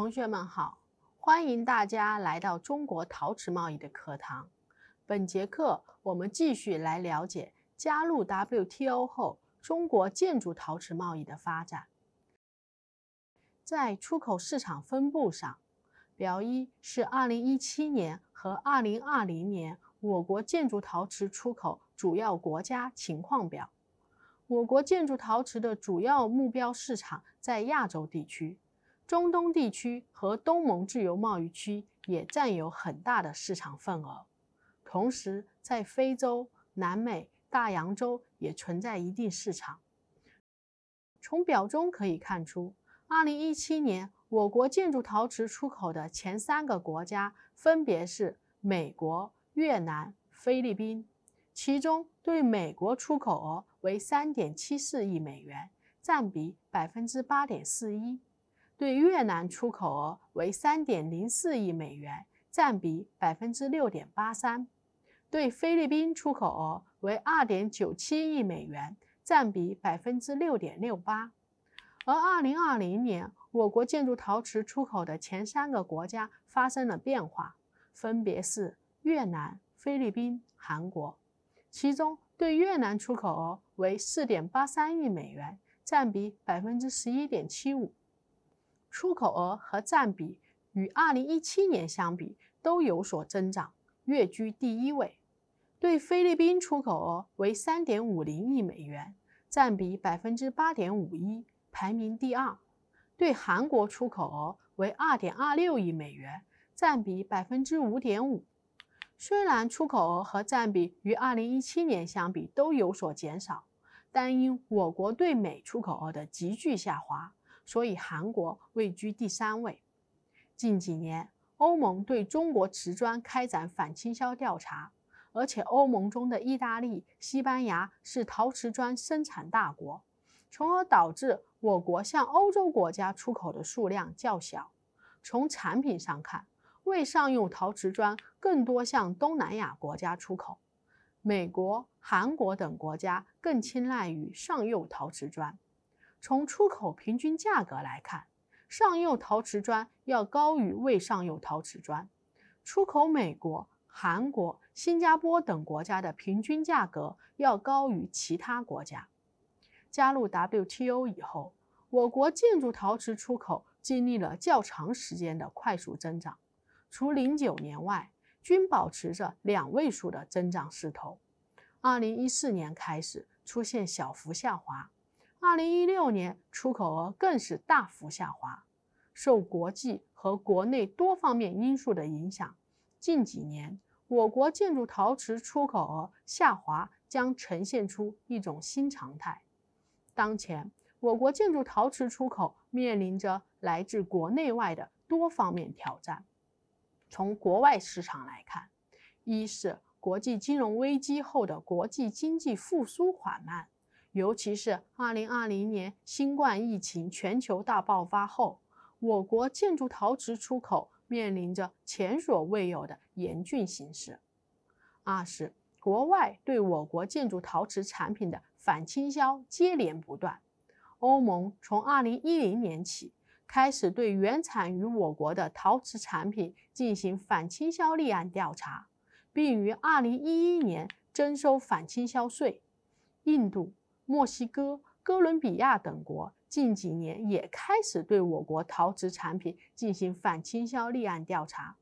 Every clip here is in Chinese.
同学们好，欢迎大家来到中国陶瓷贸易的课堂。本节课我们继续来了解加入 WTO 后中国建筑陶瓷贸易的发展。在出口市场分布上，表一是2017年和2020年我国建筑陶瓷出口主要国家情况表。我国建筑陶瓷的主要目标市场在亚洲地区。中东地区和东盟自由贸易区也占有很大的市场份额，同时在非洲、南美、大洋洲也存在一定市场。从表中可以看出，2017年我国建筑陶瓷出口的前三个国家分别是美国、越南、菲律宾，其中对美国出口额为3.74亿美元，占比8.41%。对越南出口额为三点零四亿美元，占比百分之六点八三；对菲律宾出口额为二点九七亿美元，占比百分之六点六八。而二零二零年，我国建筑陶瓷出口的前三个国家发生了变化，分别是越南、菲律宾、韩国。其中，对越南出口额为四点八三亿美元，占比百分之十一点七五。出口额和占比与2017年相比都有所增长，跃居第一位。对菲律宾出口额为3.50亿美元，占比8.51%，排名第二。对韩国出口额为2.26亿美元，占比5.5%。虽然出口额和占比与2017年相比都有所减少，但因我国对美出口额的急剧下滑。所以韩国位居第三位。近几年，欧盟对中国瓷砖开展反倾销调查，而且欧盟中的意大利、西班牙是陶瓷砖生产大国，从而导致我国向欧洲国家出口的数量较小。从产品上看，未上釉陶瓷砖更多向东南亚国家出口，美国、韩国等国家更青睐于上釉陶瓷砖。从出口平均价格来看，上釉陶瓷砖要高于未上釉陶瓷砖。出口美国、韩国、新加坡等国家的平均价格要高于其他国家。加入 WTO 以后，我国建筑陶瓷出口经历了较长时间的快速增长，除零九年外，均保持着两位数的增长势头。二零一四年开始出现小幅下滑。二零一六年出口额更是大幅下滑，受国际和国内多方面因素的影响，近几年我国建筑陶瓷出口额下滑将呈现出一种新常态。当前，我国建筑陶瓷出口面临着来自国内外的多方面挑战。从国外市场来看，一是国际金融危机后的国际经济复苏缓慢。尤其是2020年新冠疫情全球大爆发后，我国建筑陶瓷出口面临着前所未有的严峻形势。二是国外对我国建筑陶瓷产品的反倾销接连不断。欧盟从2010年起开始对原产于我国的陶瓷产品进行反倾销立案调查，并于2011年征收反倾销税。印度。墨西哥、哥伦比亚等国近几年也开始对我国陶瓷产品进行反倾销立案调查，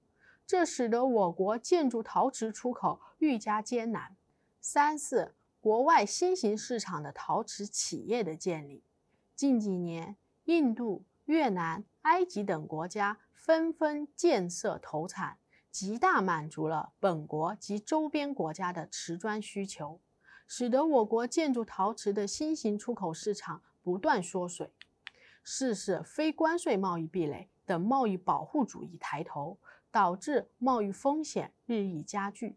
这使得我国建筑陶瓷出口愈加艰难。三四，国外新型市场的陶瓷企业的建立，近几年，印度、越南、埃及等国家纷纷建设投产，极大满足了本国及周边国家的瓷砖需求。使得我国建筑陶瓷的新型出口市场不断缩水。四是非关税贸易壁垒等贸易保护主义抬头，导致贸易风险日益加剧。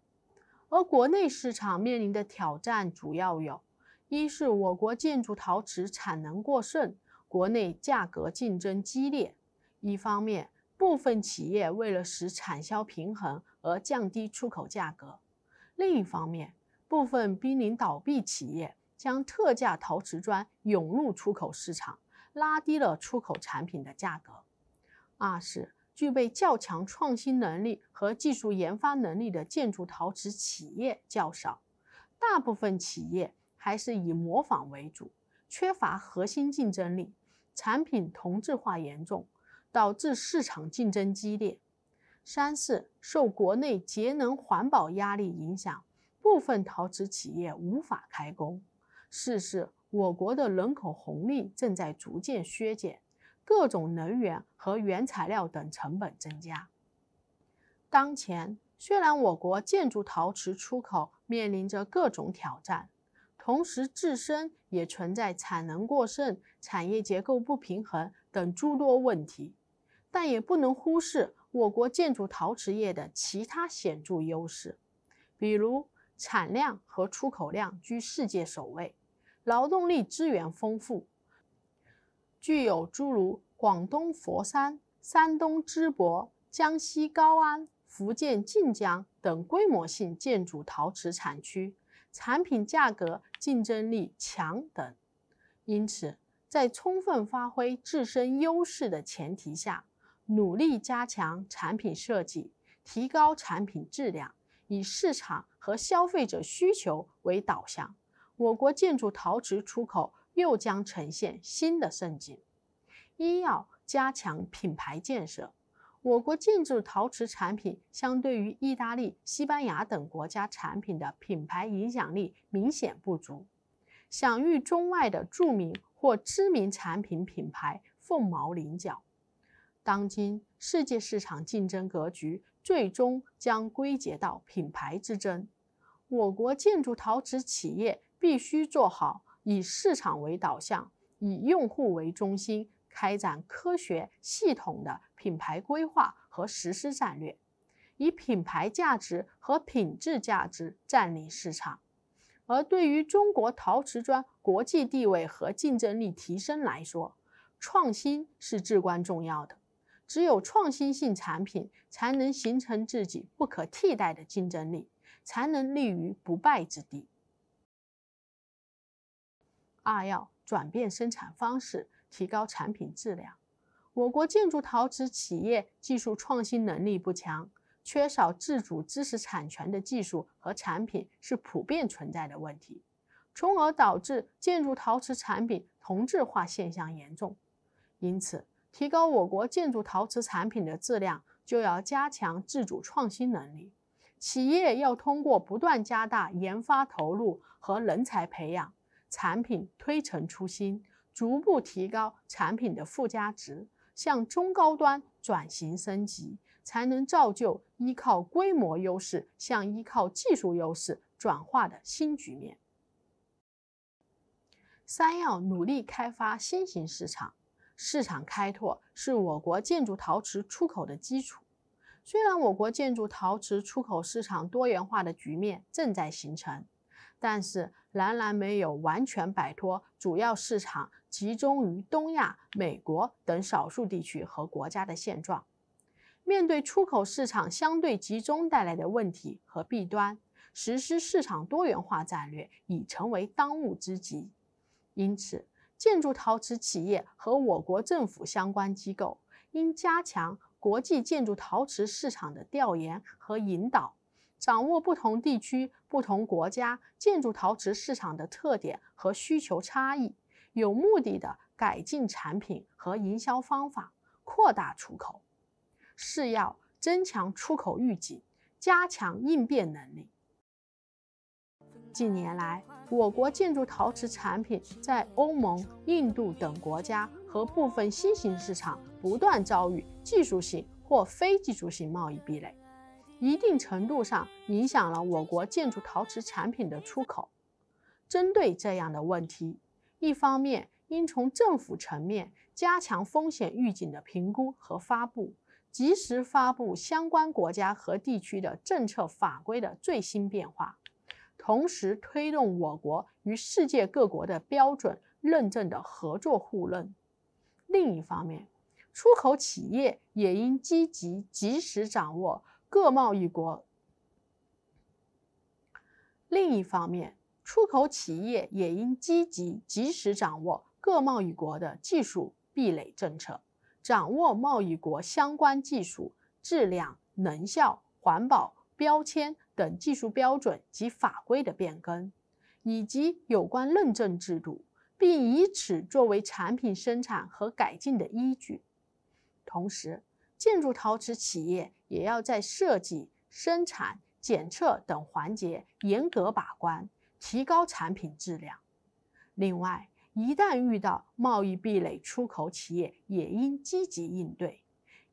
而国内市场面临的挑战主要有：一是我国建筑陶瓷产能过剩，国内价格竞争激烈。一方面，部分企业为了使产销平衡而降低出口价格；另一方面，部分濒临倒闭企业将特价陶瓷砖涌入出口市场，拉低了出口产品的价格。二是具备较强创新能力和技术研发能力的建筑陶瓷企业较少，大部分企业还是以模仿为主，缺乏核心竞争力，产品同质化严重，导致市场竞争激烈。三是受国内节能环保压力影响，部分陶瓷企业无法开工。四是我国的人口红利正在逐渐削减。各种能源和原材料等成本增加。当前，虽然我国建筑陶瓷出口面临着各种挑战，同时自身也存在产能过剩、产业结构不平衡等诸多问题，但也不能忽视我国建筑陶瓷业的其他显著优势，比如产量和出口量居世界首位，劳动力资源丰富。具有诸如广东佛山、山东淄博、江西高安、福建晋江等规模性建筑陶瓷产区，产品价格竞争力强等。因此，在充分发挥自身优势的前提下，努力加强产品设计，提高产品质量，以市场和消费者需求为导向，我国建筑陶瓷出口。又将呈现新的盛景。一要加强品牌建设。我国建筑陶瓷产品相对于意大利、西班牙等国家产品的品牌影响力明显不足，享誉中外的著名或知名产品品牌凤毛麟角。当今世界市场竞争格局最终将归结到品牌之争，我国建筑陶瓷企业必须做好。以市场为导向，以用户为中心，开展科学系统的品牌规划和实施战略，以品牌价值和品质价值占领市场。而对于中国陶瓷砖国际地位和竞争力提升来说，创新是至关重要的。只有创新性产品，才能形成自己不可替代的竞争力，才能立于不败之地。二要转变生产方式，提高产品质量。我国建筑陶瓷企业技术创新能力不强，缺少自主知识产权的技术和产品是普遍存在的问题，从而导致建筑陶瓷产品同质化现象严重。因此，提高我国建筑陶瓷产品的质量，就要加强自主创新能力。企业要通过不断加大研发投入和人才培养。产品推陈出新，逐步提高产品的附加值，向中高端转型升级，才能造就依靠规模优势向依靠技术优势转化的新局面。三要努力开发新型市场，市场开拓是我国建筑陶瓷出口的基础。虽然我国建筑陶瓷出口市场多元化的局面正在形成。但是仍然没有完全摆脱主要市场集中于东亚、美国等少数地区和国家的现状。面对出口市场相对集中带来的问题和弊端，实施市场多元化战略已成为当务之急。因此，建筑陶瓷企业和我国政府相关机构应加强国际建筑陶瓷市场的调研和引导。掌握不同地区、不同国家建筑陶瓷市场的特点和需求差异，有目的的改进产品和营销方法，扩大出口。四要增强出口预警，加强应变能力。近年来，我国建筑陶瓷产品在欧盟、印度等国家和部分新兴市场不断遭遇技术性或非技术性贸易壁垒。一定程度上影响了我国建筑陶瓷产品的出口。针对这样的问题，一方面应从政府层面加强风险预警的评估和发布，及时发布相关国家和地区的政策法规的最新变化，同时推动我国与世界各国的标准认证的合作互认。另一方面，出口企业也应积极及时掌握。各贸易国。另一方面，出口企业也应积极及时掌握各贸易国的技术壁垒政策，掌握贸易国相关技术、质量、能效、环保、标签等技术标准及法规的变更，以及有关认证制度，并以此作为产品生产和改进的依据。同时，建筑陶瓷企业也要在设计、生产、检测等环节严格把关，提高产品质量。另外，一旦遇到贸易壁垒，出口企业也应积极应对，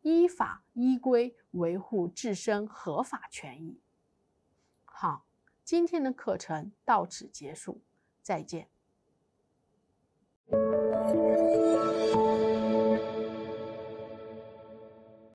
依法依规维护自身合法权益。好，今天的课程到此结束，再见。